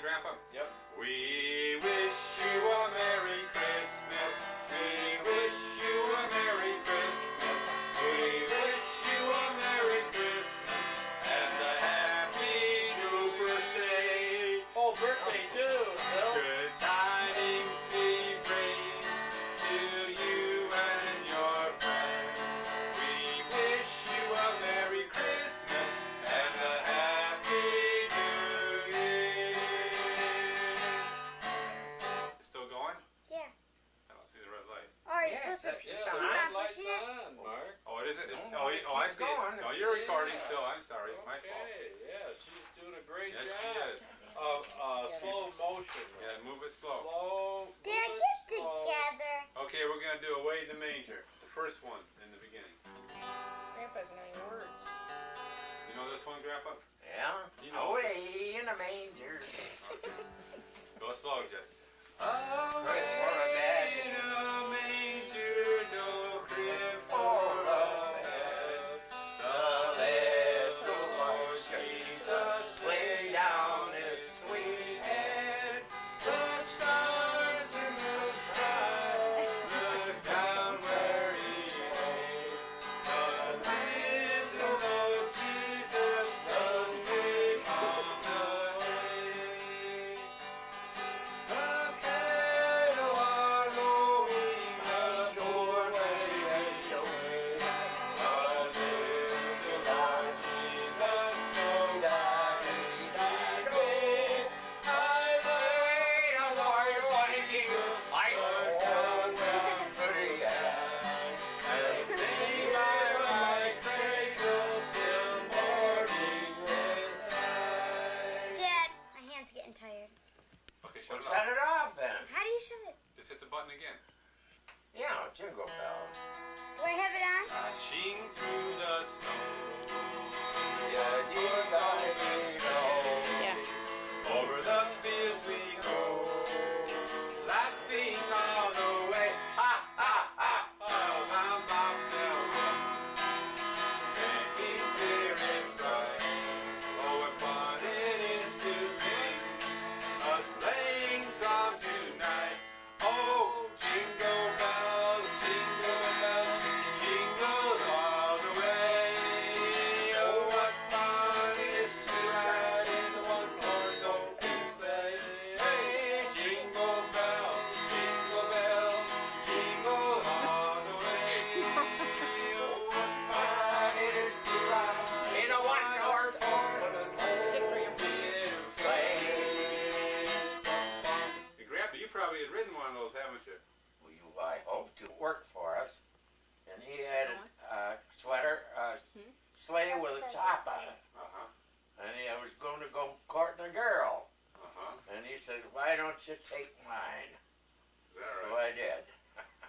Grandpa? Yep. Motion. Yeah, move it slow. Slow. Dad, move it get slow. together. Okay, we're gonna do away in the manger. The first one in the beginning. Grandpa's not even words. You know this one, Grandpa? Yeah. You know. Away in the manger. Go slow, Jess. Away bed. in a I hope to work for us. And he had a uh, sweater, uh, sleigh with a top on it. Uh-huh. And he, I was going to go courting a girl. Uh-huh. And he said, why don't you take mine? Is that So? I did.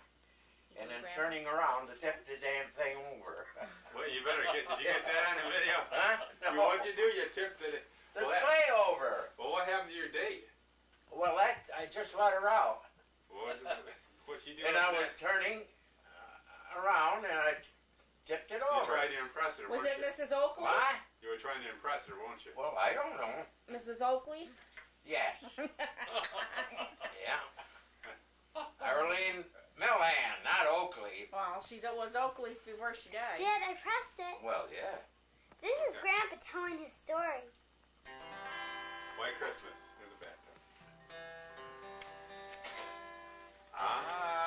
and then turning around to tip the damn thing over. Well, you better get, did you get that on the video? huh? You, what'd you do? You tipped it. The Well, that- sleigh over. Well, what happened to your date? Well, that I just let her out. What was it, what'd she do? And I was that? turning uh, around and I tipped it off. You over. tried to impress her, Was weren't it you? Mrs. Oakley? What? You were trying to impress her, weren't you? Well, I don't know. Mrs. Oakley? Yes. yeah. Arlene Millan, not Oakley. well, she was Oakley before she died. Dad, I pressed it. Well, yeah. This is Grandpa telling his story. White Christmas. Here's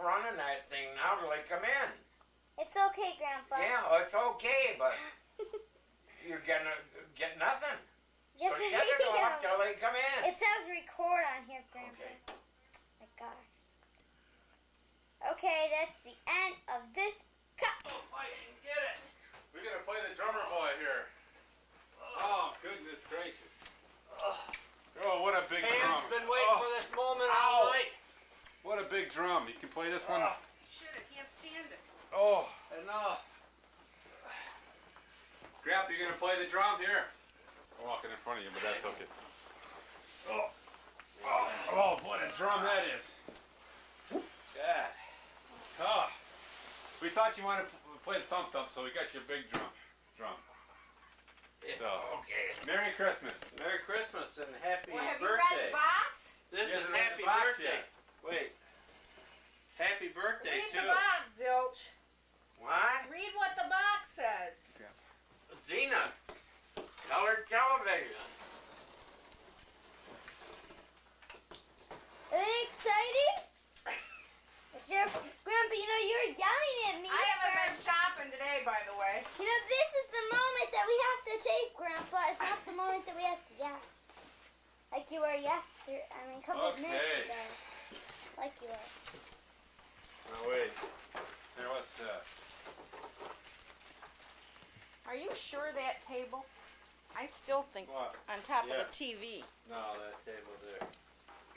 running that thing now till they come in. It's okay, Grandpa. Yeah, it's okay, but you're gonna get nothing. yes, so shut it I off till they come in. It says record on here, Grandpa. Okay. My gosh. Okay, that's the end of this cut. Oh, I can get it. We're gonna play the drummer boy here. Oh, goodness gracious. Oh, what a big drum. Pam's been waiting oh, for this moment all night. What a big drum. You can play this one. Shit, I can't stand it. Oh. And uh, Grandpa, you gonna play the drum here? I'm walking in front of you, but that's okay. Oh. Oh, oh what a drum that is. God. Oh. We thought you wanted to play the thump thump, so we got you a big drum. Drum. So, Okay. Merry Christmas. Merry Christmas and happy Well, have you read birthday. the box? This Yeah, is happy the box birthday. Wait. Happy birthday Read too. the box, Zilch. What? Read what the box says. Xena. Colored television. Are they exciting? It's your Grandpa. You know you were yelling at me. I haven't been shopping today, by the way. You know this is the moment that we have to take, Grandpa. It's not the moment that we have to yell. Like you were yesterday. I mean, a couple of minutes Okay. ago. Like you were. Now wait. Here, what's that? Are you sure that table? I still think What? on top Yeah. of the TV. No, that table there.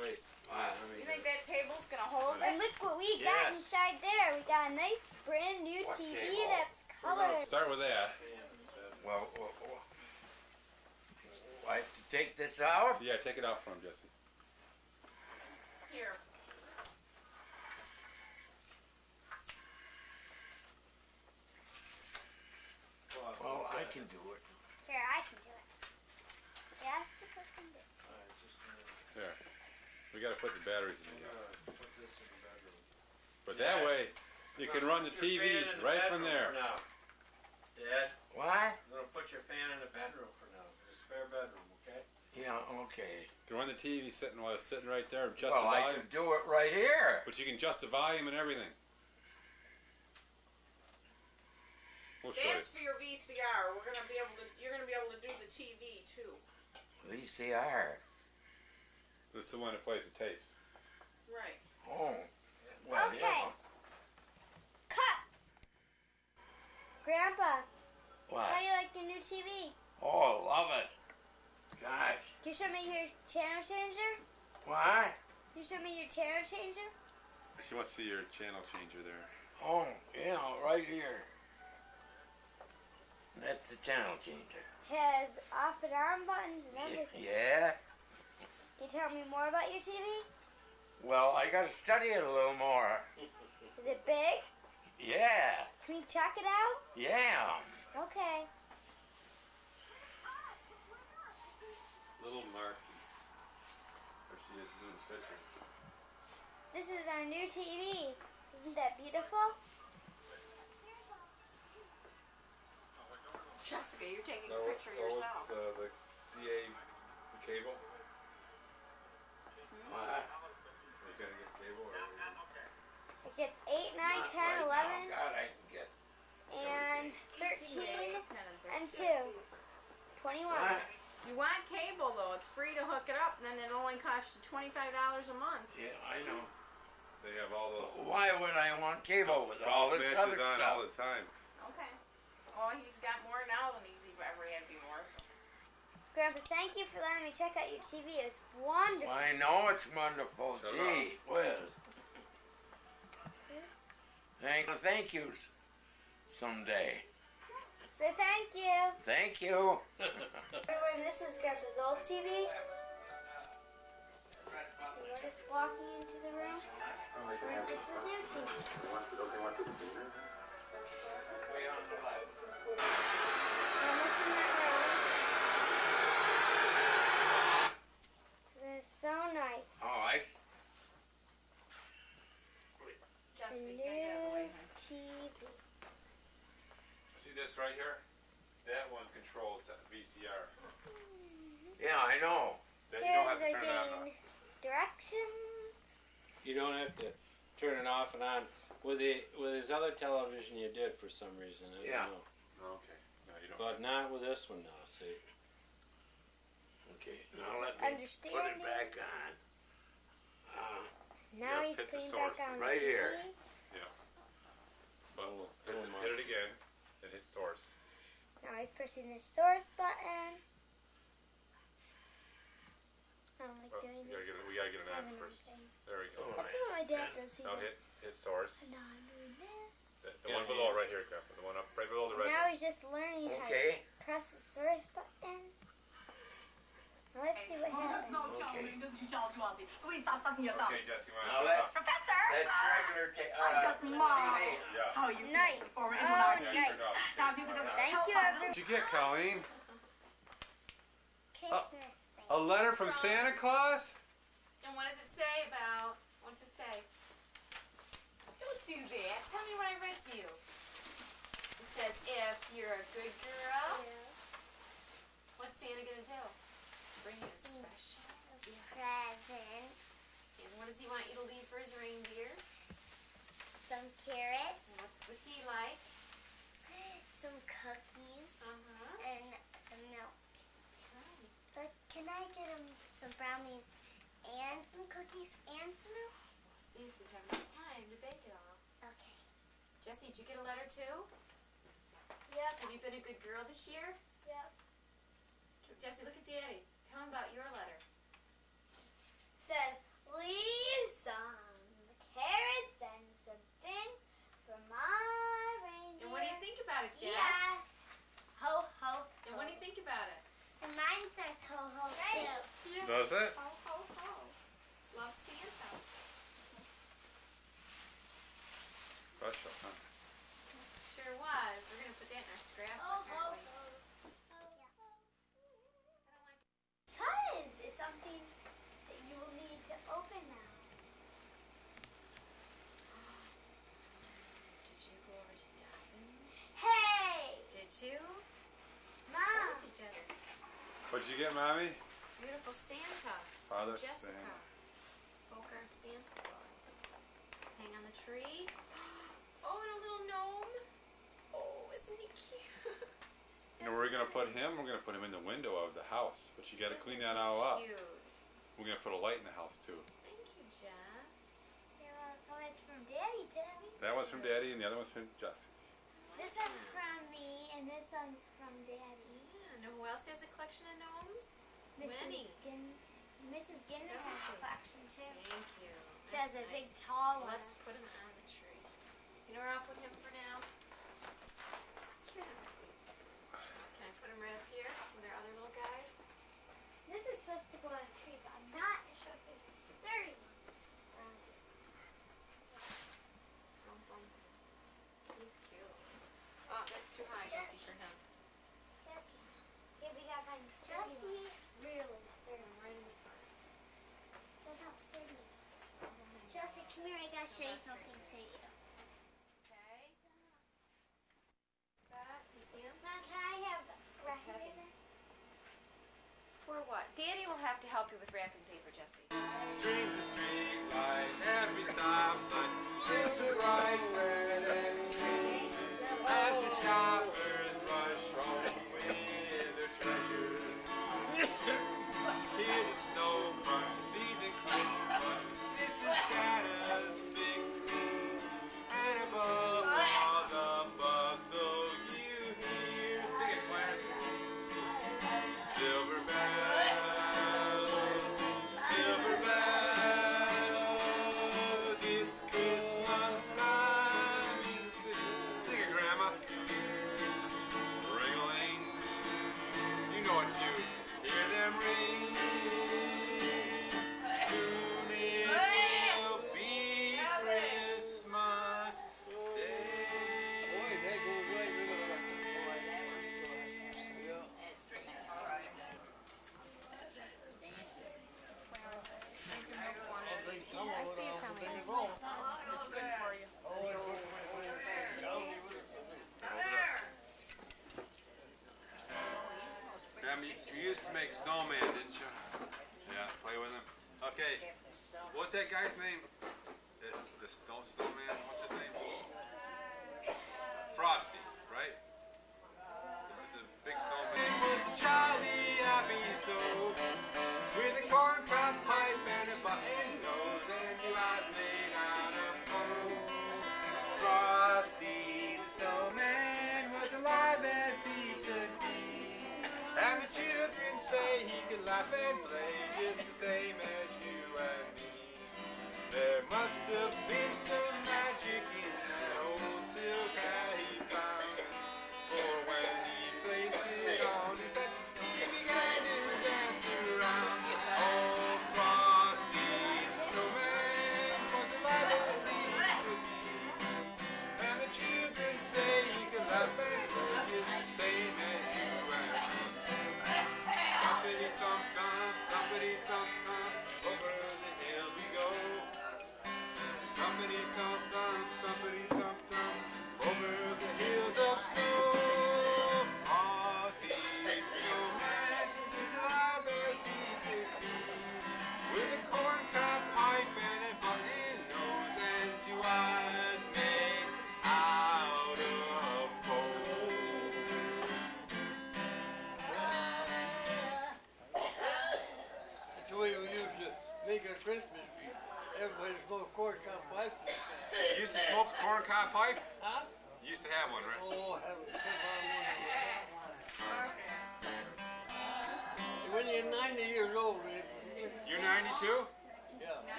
Wait. Wow. let me You think that table's gonna hold And it? look what we got inside there. We got a nice brand new What TV table? that's colored. Start with that. Well, well, well, I have to take this out? Yeah, take it out from Jesse. Here. Well, I can do it. Here, I can do it. Yes, I can do it. Here. We gotta put the batteries in the Put this in the bedroom. But that way, you can run the TV fan in the right from there. For now. Dad, What? I'm gonna put your fan in the bedroom for now. The spare bedroom, okay? Yeah, okay. You can run the TV sitting while it's sitting right there, adjust well, the I volume. could do it right here. But you can adjust the volume and everything. We'll show you. That's for your VCR. We're gonna be able to. You're gonna be able to do the TV too. VCR. That's the one that plays the tapes. Right. Oh. Well, Okay. yeah. Cut. Grandpa, What? how do you like the new TV? Oh, I love it. Gosh. Can you show me your channel changer? What? Can you show me your channel changer? She wants to see your channel changer there. Oh, yeah, right here. That's the channel changer. Has off and on buttons and Y- everything. Yeah. Can you tell me more about your TV? Well, I gotta study it a little more. Is it big? Yeah. Can we check it out? Yeah. Okay. Little Marky. There she is in the picture. This is our new TV. Isn't that beautiful? Jessica, you're taking That a picture that yourself. the, the CA cable. What? You gonna get cable or? It gets 8, 9, Not 10, right 11. God, I can get. and 13, 10, and 2. 21. What? You want cable though? It's free to hook it up, and then it only costs you twenty five dollars a month. Yeah, I know. They have all those Why would I want cable with all golf this matches other on stuff? all the time. Okay. Well, he's got more now than he's ever had before. So. Grandpa, thank you for letting me check out your TV. It's wonderful. I know it's wonderful. Shut Gee whiz. Thank, thank yous someday. Say thank you. Thank you. Everyone, this is Grandpa's old TV. We're just walking into the room. Where it's his new TV. Almost in that room. This is so nice. Oh, I. s- The Jessica, you gotta get out of the way, new hon. TV. See this right here? That one controls that VCR. Yeah, I know. That you don't Here have to they're turn it on. getting directions. You don't have to turn it off and on. With the with his other television, you did for some reason. I don't Yeah. know. Oh, okay. No, you don't. But not with this one now. See. Okay, now let me put Understanding. it back on. Uh, Now Yeah, he's hit the putting source back on right the here. TV. But hit, it- my. hit it again and hit source. Now he's pushing the source button. I don't like Well, doing we gotta get it, we gotta get it I first. There we go. all That's what my dad does. He Now does. hit hit source. And now I'm doing this. The, the Yeah, one below right here, Grandpa. The one up right below the red Now one. he's just learning how to press the source button. Now let's see what happens. Okay, Jesse, wanna Now show that's up? that's regular ta- uh, TV. Yeah. Nice. Oh, Yeah, nice. turn. Thank you, everyone. What'd you get, Colleen? Christmas thing. A letter from Santa Claus? And what does it say about? What does it say? Don't do that. Tell me what I read to you. It says, if you're a good girl, yeah. what's Santa gonna do? Bring you a special. Present. And what does he want you to leave for his reindeer? Some carrots. What would he like? Some cookies. Uh huh. And some milk. Right. But can I get him some brownies and some cookies and some milk? We'll see if we have enough time to bake it all. Okay. Jesse, did you get a letter too? Yep. Have you been a good girl this year? Yep. Jesse, look at Daddy. Tell him about your letter. says, leave some carrots and some things for my reindeer. And what do you think about it, Jess? Yes. Ho, ho, And what do you think about it? And mine says ho, ho, too. Does it? Ho, ho, ho. Love Santa. Special, huh? Sure was. We're going to put that in our scrapbook. Ho, two. Mom. Each other. What'd you get, Mommy? Beautiful Santa. Father Jessica. Santa. Bogart Santa Claus. Hang on the tree. Oh, and a little gnome. Oh, isn't he cute? You know, we're going to put him, we're going to put him in the window of the house. But you got to clean that all up. Cute. We're going to put a light in the house, too. Thank you, Jess. Yeah, well, that's from Daddy, Daddy. That one's from Daddy, and the other one's from Jessica. This is from one's from Daddy. Yeah, know who else has a collection of gnomes? Mrs. Winnie. Gin Mrs. Ginners oh. has a collection too. Thank you. She That's has a nice. big tall one. Let's put him on the tree. You know where I'll put him for now? Can I put him right up here with our other little guys? This is supposed to go on a tree, but I'm not sure if it's sturdy. He's cute. Oh, that's too high. here, I gotta show you something to you. Can I have wrapping paper? For what? Danny will have to help you with wrapping paper, Jesse. Street every it's the right way. snowman, didn't you? Yeah, play with him. Okay. What's that guy's name?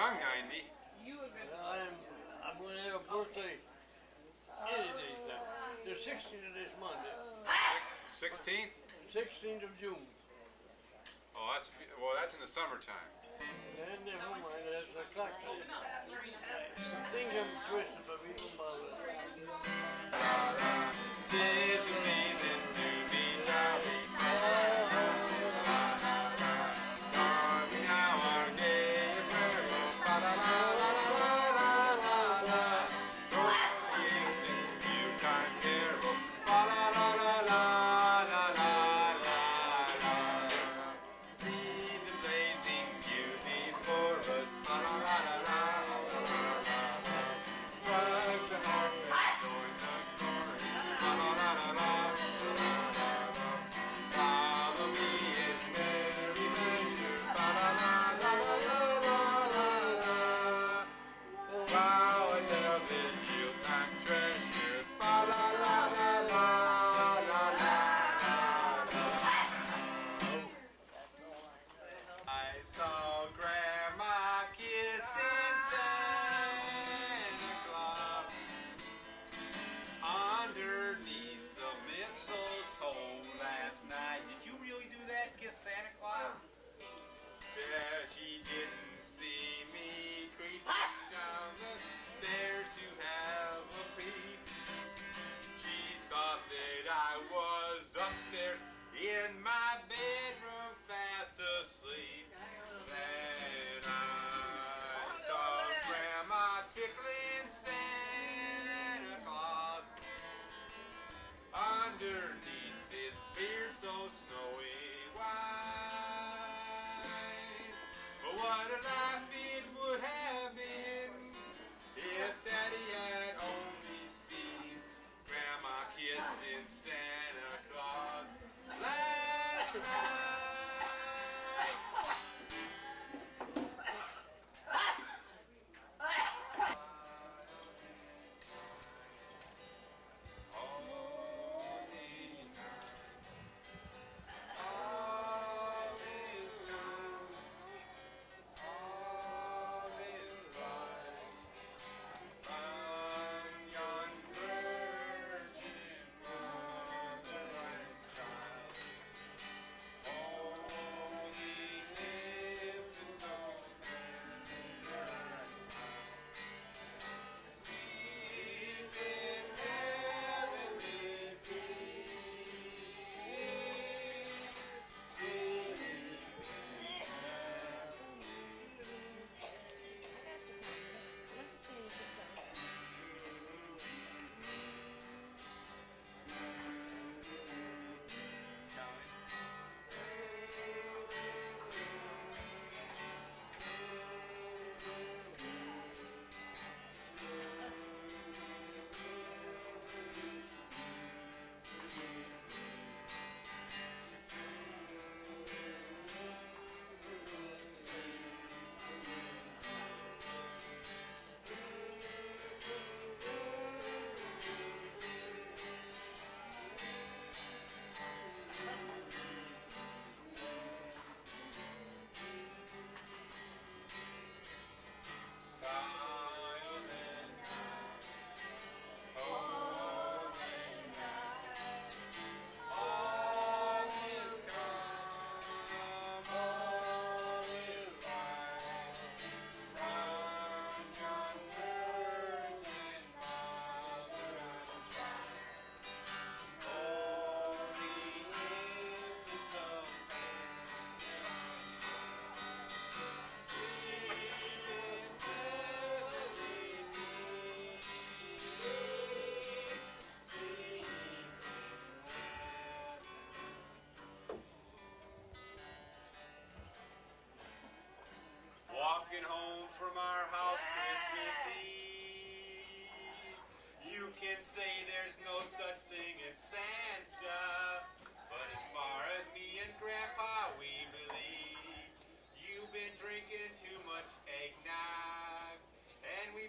young. You I'm, I'm going to have a birthday. Any day, the 16th of this month. 16th? 16th of June. Oh, that's few, well. That's in the summertime. And never mind. That's a. Things twisted, but we don't bother.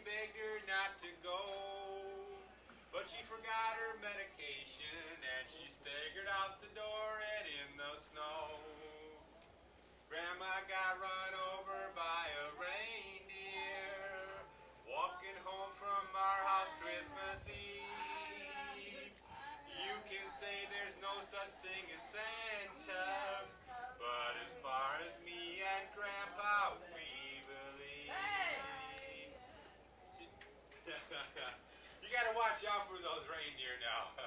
begged her not to go. But she forgot her medication and she staggered out the door and in the snow. Grandma got run over by a reindeer walking home from our house Christmas Eve. You can say there's no such thing as Santa. gotta watch out for those reindeer now.